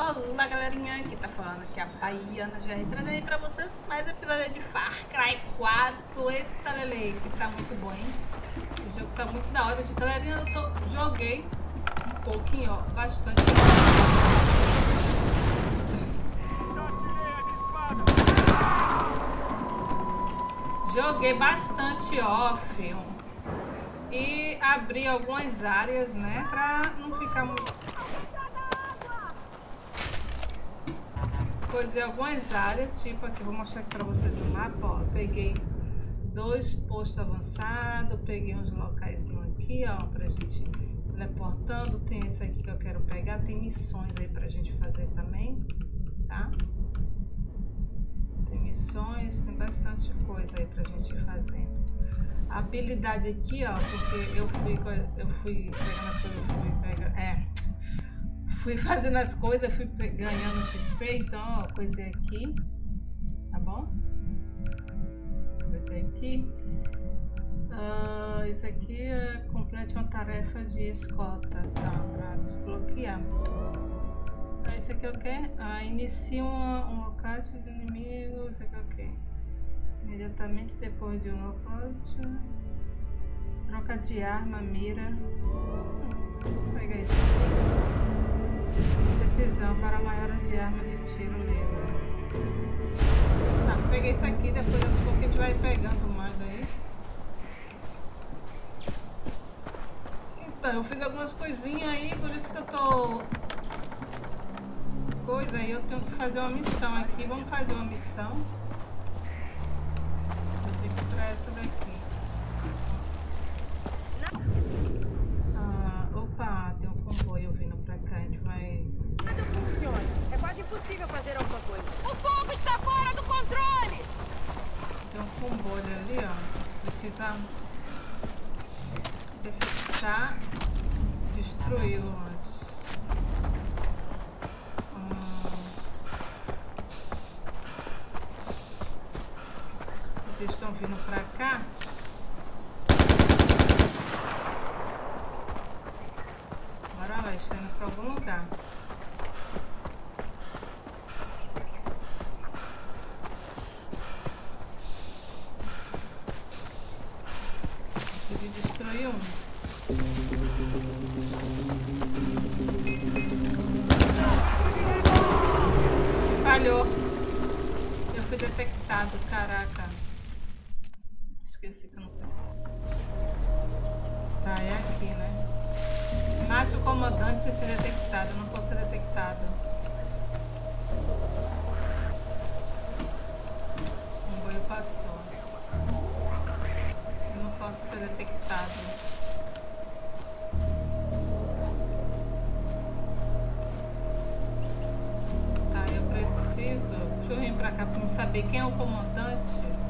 Olá galerinha, aqui tá falando aqui a Baiana GR trazendo pra vocês mais episódio de Far Cry 4 Eita Lele, que tá muito bom, hein? O jogo tá muito da hora, galerinha, eu joguei um pouquinho, ó, bastante. Joguei bastante off e abri algumas áreas, né, pra não ficar muito coisei algumas áreas, tipo aqui, vou mostrar aqui para vocês no mapa, ó, peguei dois postos avançados, peguei uns locais aqui, ó, pra gente teleportando, tem esse aqui que eu quero pegar, tem missões aí pra gente fazer também, tá? Tem missões, tem bastante coisa aí pra gente ir fazendo. A habilidade aqui, ó, porque eu fui, eu fui pegando as coisas, eu fui pegando, é, fui fazendo as coisas, fui ganhando XP, então, ó, coisei aqui, tá bom? Coisei aqui. Uh, isso aqui é complete uma tarefa de escolta, tá? Pra desbloquear. Ah, isso aqui é o quê? Ah, inicia um, locate de inimigo, isso aqui é o quê? Imediatamente depois de um locate. Troca de arma, mira. Vou pegar isso aqui. Precisão para maior arma de tiro livre. Tá, peguei isso aqui, depois aos poucos a gente vai pegando mais aí. Então, eu fiz algumas coisinhas aí, por isso que eu tô... Coisa aí, eu tenho que fazer uma missão aqui. Vamos fazer uma missão. Eu tenho que ir pra essa daqui. Esqueci que eu não pensei. Tá, é aqui, né? Mate o comandante se ser detectado. Eu não posso ser detectado. Um boio passou. Eu não posso ser detectado. Deixa eu vir pra cá pra saber quem é o comandante.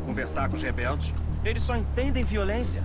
conversar com os rebeldes. Eles só entendem violência.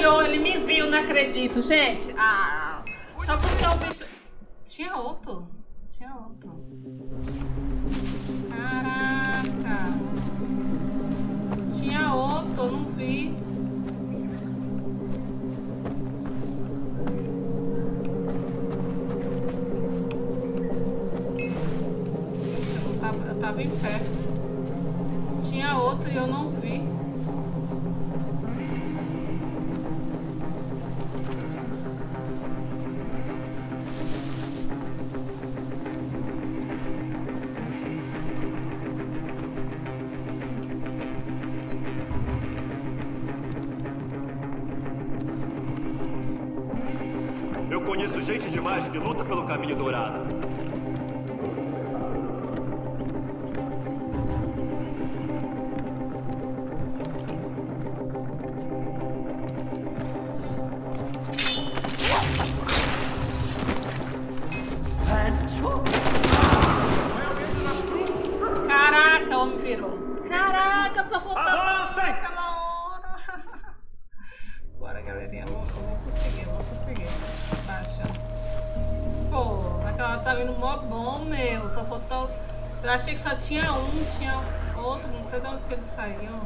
Falhou, ele me viu, não acredito. Gente, ah, só porque o bicho... Tinha outro. Tinha outro. Caraca. Tinha outro, não vi. Eu tava, eu tava em pé. Tinha outro e eu não só tinha um, tinha outro. Não sei de onde que eles saíram.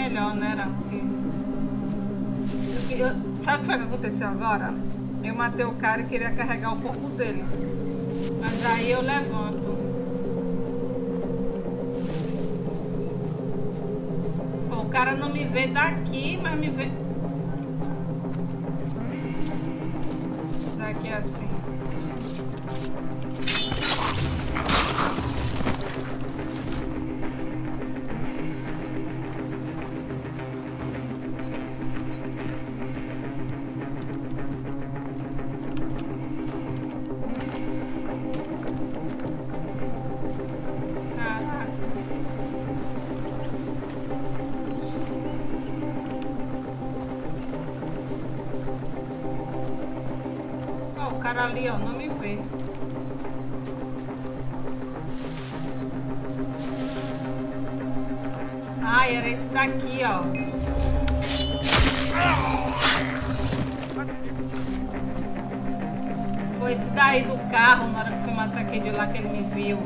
Melhor, né? Era porque... Eu queria- Sabe o que aconteceu agora? Eu matei o cara e queria carregar o corpo dele. Mas aí eu levanto. Pô, o cara não me vê daqui, mas me vê... Daqui assim. Ai, era esse daqui, ó. Foi esse daí do carro, na hora que fui matar aquele lá que ele me viu.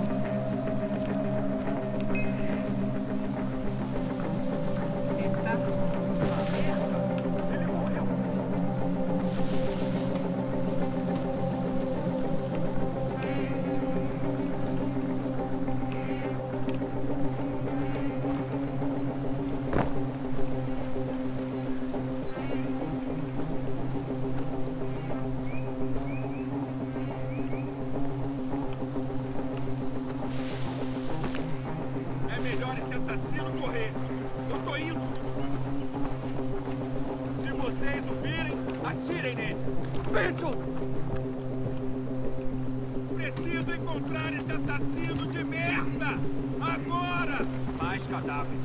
Mais cadáveres.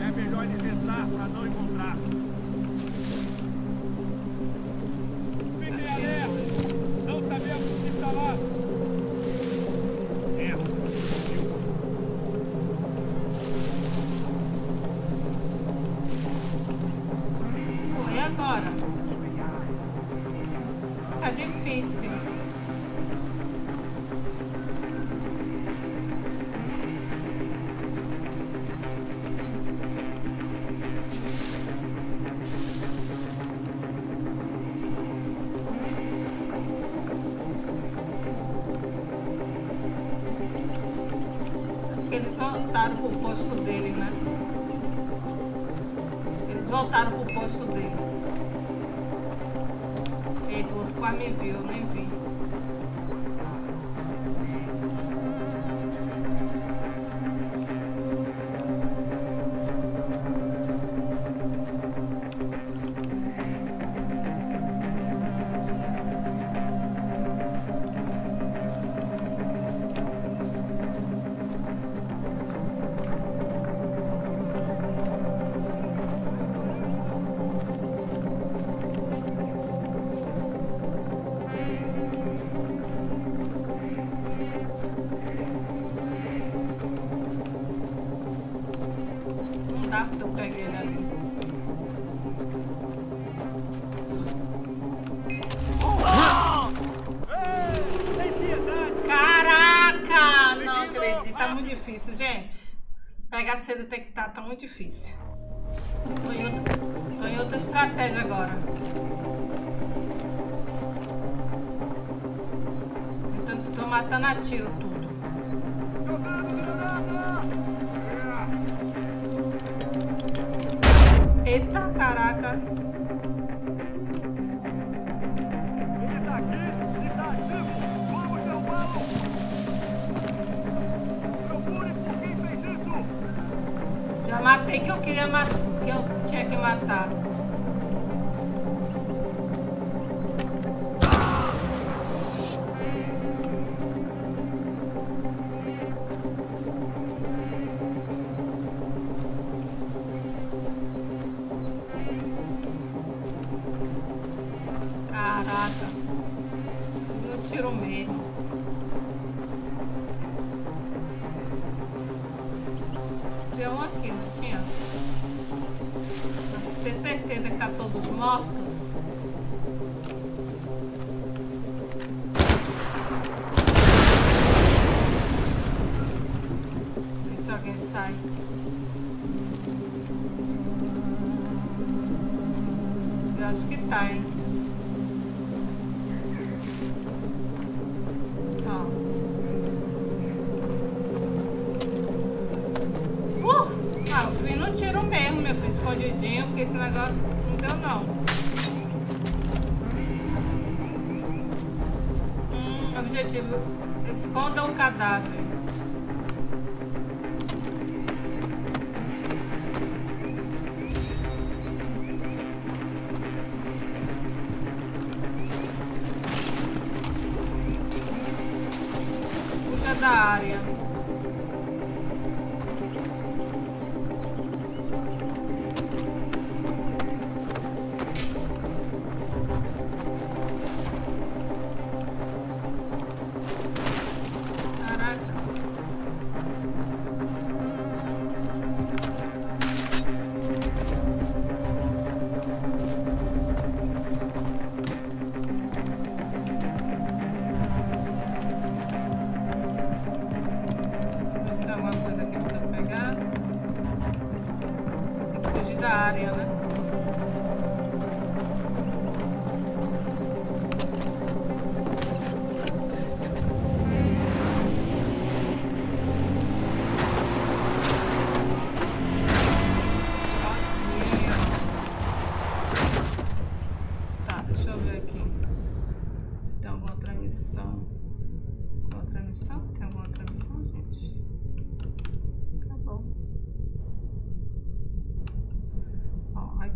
É melhor inventar pra não encontrar. Voltaram pro posto dele, né? Eles voltaram pro posto deles. Eita, o me viu, eu tá muito difícil. Tô em outra, tô em outra estratégia agora. Tô, tô matando a tiro tudo. Eita, caraca. Eu mortos. Ver se alguém sai. Eu acho que tá, hein? Objetivo, esconda o cadáver.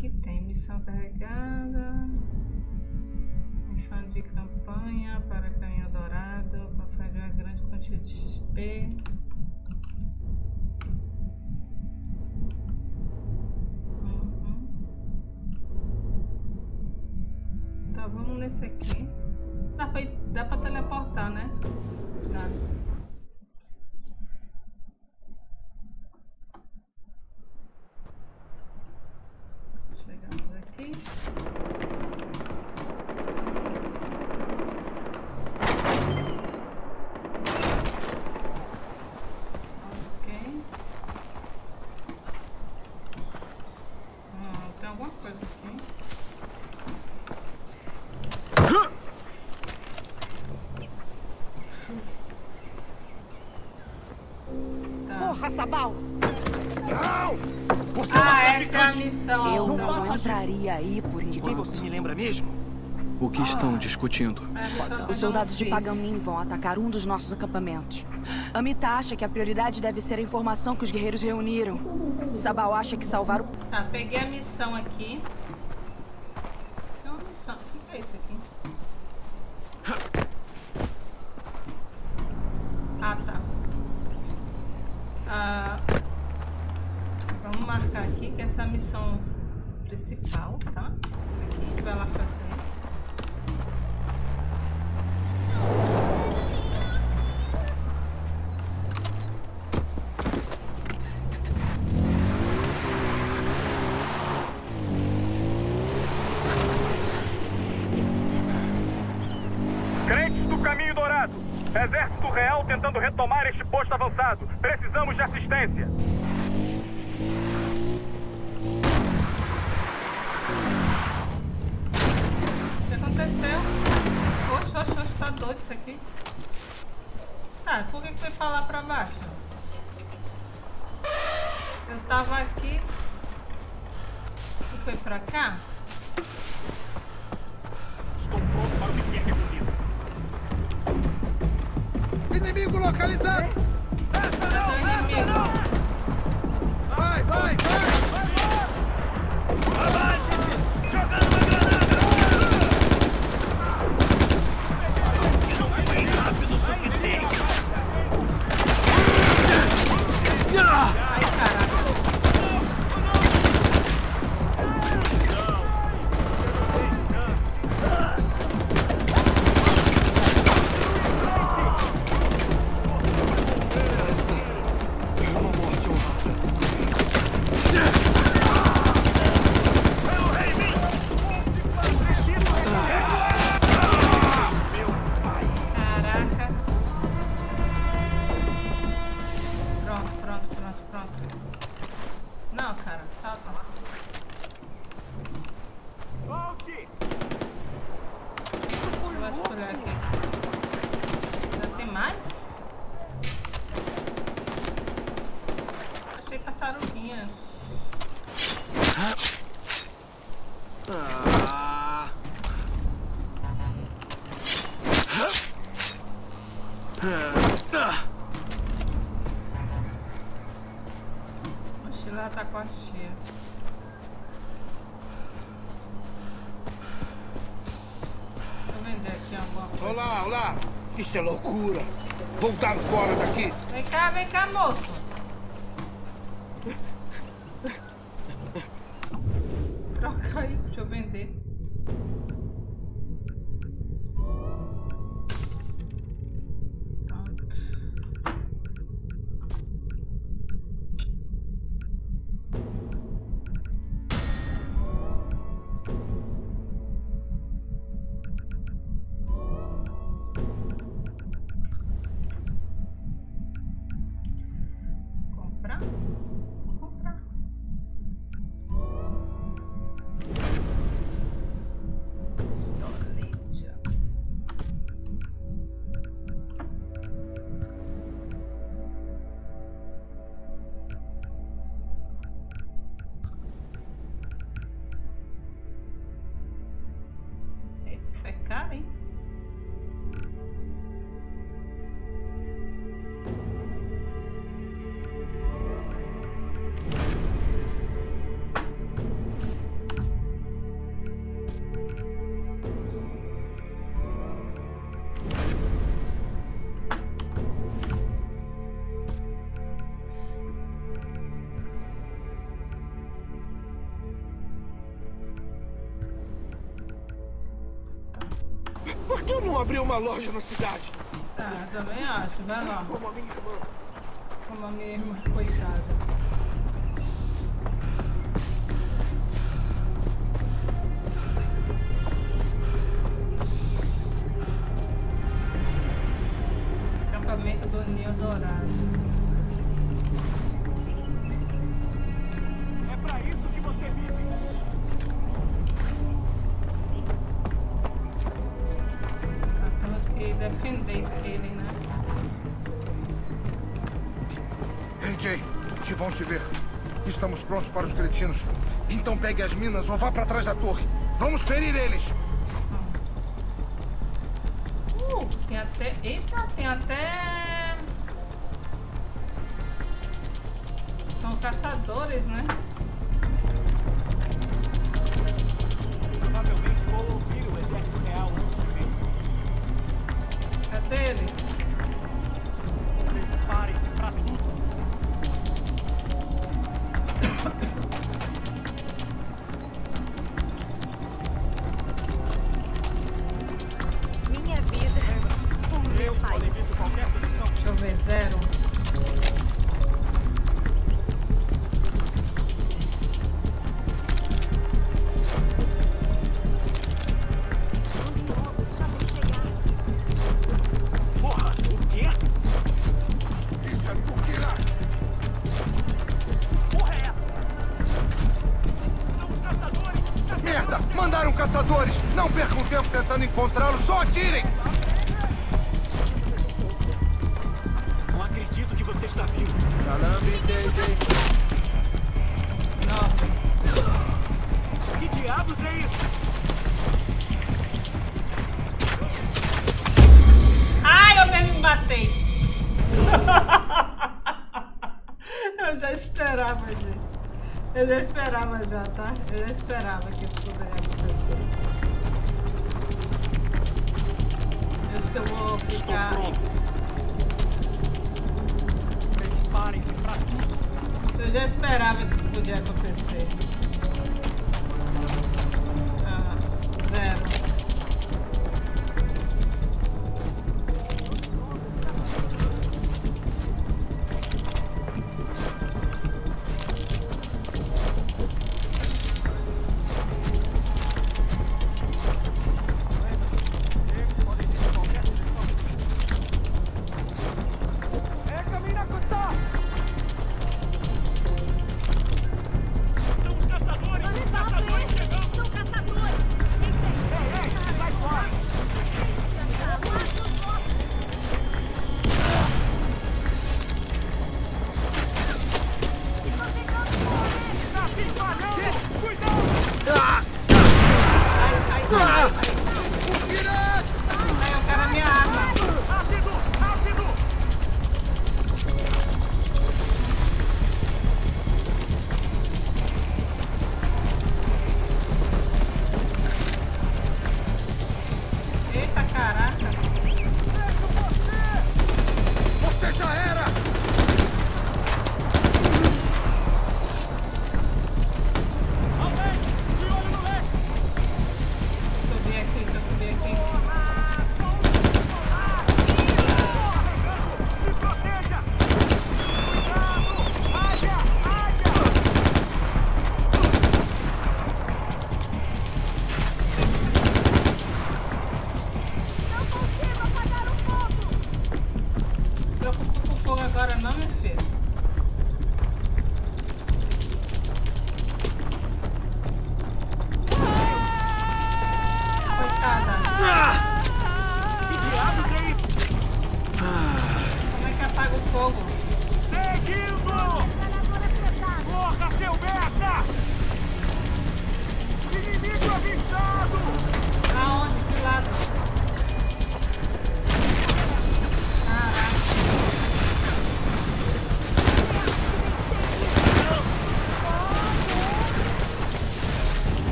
Aqui tem missão carregada. Missão de campanha para canhão dourado. Concede uma grande quantia de XP. Uhum. Tá, vamos nesse aqui. Dá pra, dá pra teleportar, né? Você é uma Ah, essa é a missão. Eu não não entraria aí por De quem enquanto. você me lembra mesmo? O que estão discutindo? É a missão que eu Os soldados de. Pagamin vão atacar um dos nossos acampamentos. Amita acha que a prioridade deve ser a informação que os guerreiros reuniram. Sabal acha que salvar o... Tá, peguei a missão aqui. Tem uma missão. O que é isso aqui? Ah, tá. Ah, vamos marcar aqui que essa missão principal, tá? Aqui, vai lá fazer. Crentes do Caminho Dourado. Exército Real tentando retomar este posto avançado. Precisamos de assistência. O que aconteceu? Oxe, oxe, oxe, tá doido isso aqui. Ah, por que que foi pra lá pra baixo? Eu tava aqui. E foi pra cá? Estou pronto para o que quer que aconteça. Inimigo localizado! Cadê o inimigo? Vai, vai, vai! Ai, caraca. Voltar fora daqui! Vem cá, vem cá, moço. Troca aí, deixa eu vender. Eu não abri uma loja na cidade? Ah, também acho, vai lá. Como a minha irmã. Como a minha irmã, coitada. esquerda, fim da esquerda, né? Hey Jay, que bom te ver. Estamos prontos para os cretinos. Então pegue as minas ou vá para trás da torre. Vamos ferir eles! Uh, tem até... Eita, tem até... São caçadores, né? Não percam tempo tentando encontrá-lo, só atirem! Não acredito que você está vivo. Calambi, entendi. Não. Que diabos é isso? Ai, eu mesmo me matei. eu já esperava, gente. Eu já esperava já, tá? Eu já esperava que isso poderia acontecer.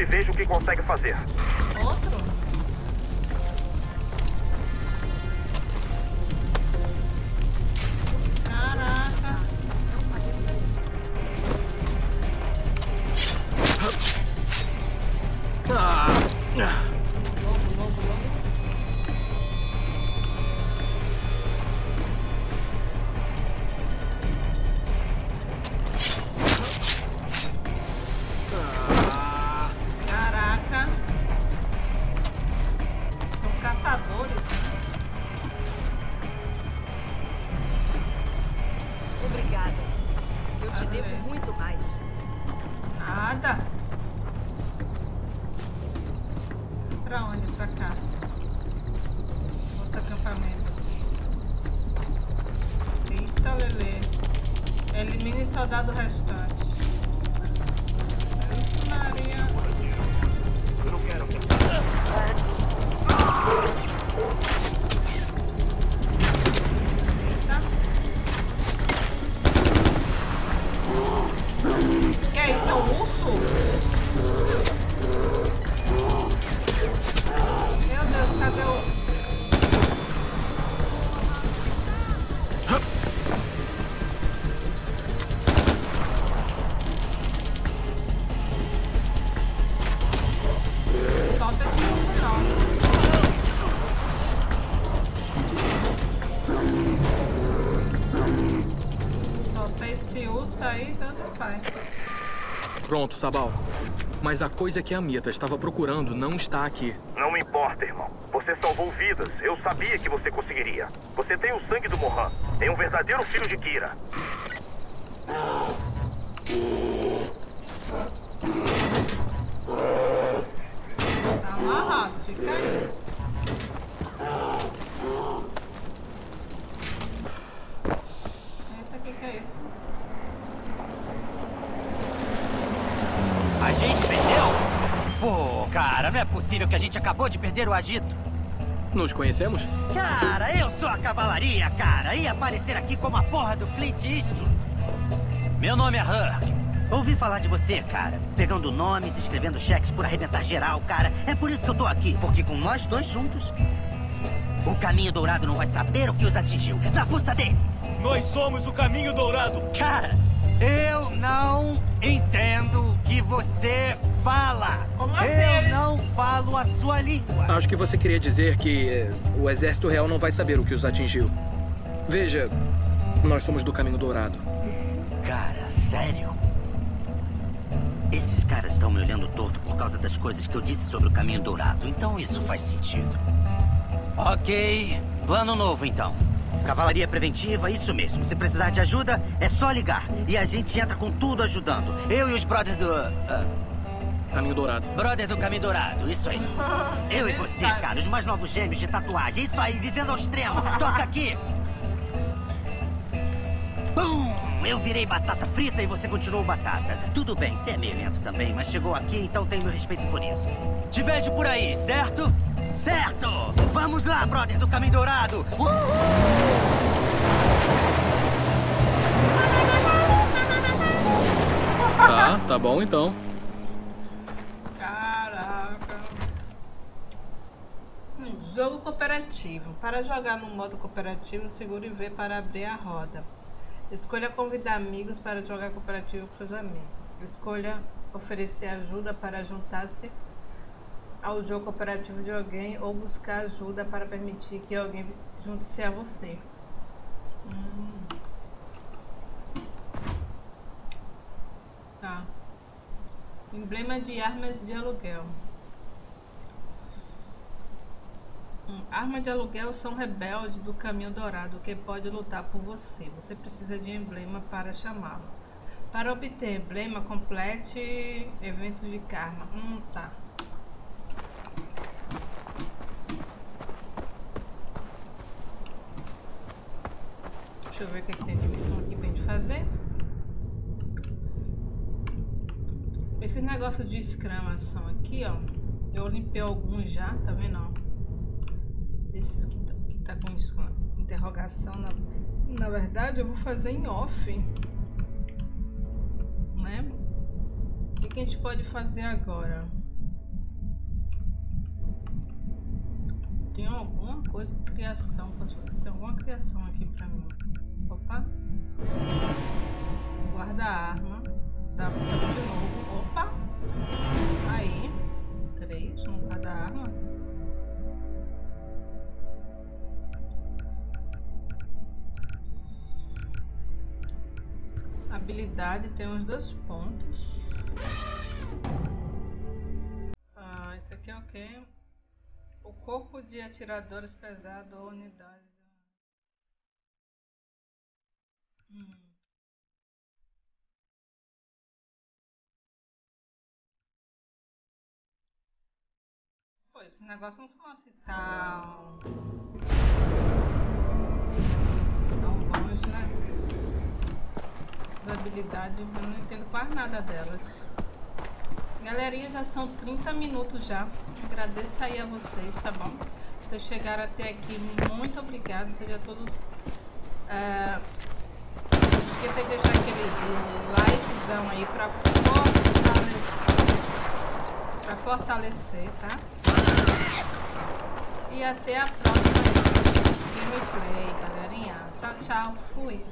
e veja o que consegue fazer. Pai. Pronto, Sabal. Mas a coisa que a Mita estava procurando não está aqui. Não me importa, irmão. Você salvou vidas. Eu sabia que você conseguiria. Você tem o sangue do Mohan. É um verdadeiro filho de Kira. Tá amarrado, fica aí. Eita, o que, que é isso? A gente perdeu? Pô, cara, não é possível que a gente acabou de perder o agito. Nos conhecemos? Cara, eu sou a cavalaria, cara. Ia aparecer aqui como a porra do Clint Eastwood. Meu nome é Hurk. Ouvi falar de você, cara. Pegando nomes, escrevendo cheques por arrebentar geral, cara. É por isso que eu tô aqui. Porque com nós dois juntos, o Caminho Dourado não vai saber o que os atingiu. Na força deles. Nós somos o caminho dourado. Cara, eu não entendo que você fala. Como assim? Eu não falo a sua língua. Acho que você queria dizer que eh, o Exército Real não vai saber o que os atingiu. Veja, nós somos do Caminho Dourado. Cara, sério? Esses caras estão me olhando torto por causa das coisas que eu disse sobre o caminho dourado, então isso faz sentido. Ok, plano novo então. Cavalaria preventiva, isso mesmo. Se precisar de ajuda, é só ligar. E a gente entra com tudo ajudando. Eu e os brothers do. ah, Caminho Dourado. brother do Caminho Dourado, isso aí. Eu e você, cara, os mais novos gêmeos de tatuagem. Isso aí, vivendo ao extremo. Toca aqui. Bum! Eu virei batata frita e você continuou batata. Tudo bem, você é meio lento também, mas chegou aqui, então tem meu respeito por isso. Te vejo por aí, certo? Certo! Vamos lá, brother do Caminho Dourado! Tá, tá bom então. Caraca. Jogo cooperativo. Para jogar no modo cooperativo, segure V para abrir a roda. Escolha convidar amigos para jogar cooperativo com seus amigos. Escolha oferecer ajuda para juntar-se ao jogo cooperativo de alguém ou buscar ajuda para permitir que alguém junte-se a você. Hum. Tá. Emblema de armas de aluguel. Hum, Armas de aluguel são rebeldes do caminho dourado que pode lutar por você. Você precisa de emblema para chamá-lo. Para obter emblema, complete evento de karma. Hum, tá. Deixa eu ver o que, que tem de missão aqui pra gente fazer. Esse negócio de exclamação aqui, ó. Eu limpei alguns já, tá vendo? ó? Esses que tá, que tá com interrogação, na, na verdade eu vou fazer em off. Né? O que, que a gente pode fazer agora? Tem alguma coisa de criação. Tem alguma criação aqui pra mim. Opa. Guarda a arma. Dá pra de novo. Opa. Aí. Três. Um guarda arma. Habilidade tem uns dois pontos. Ah, isso aqui é o quê? O corpo de atiradores pesado ou unidade. Hum. Pô, esse negócio não são assim tão. armas, né? As habilidades, eu não entendo quase nada delas. Galerinha, já são 30 minutos já. Agradeço aí a vocês, tá bom? Vocês chegaram até aqui, muito obrigado. Seja todo... É... Esqueça de deixar aquele likezão aí pra fortalecer, pra fortalecer, tá? E até a próxima gameplay, galerinha. Tchau, tchau. Fui.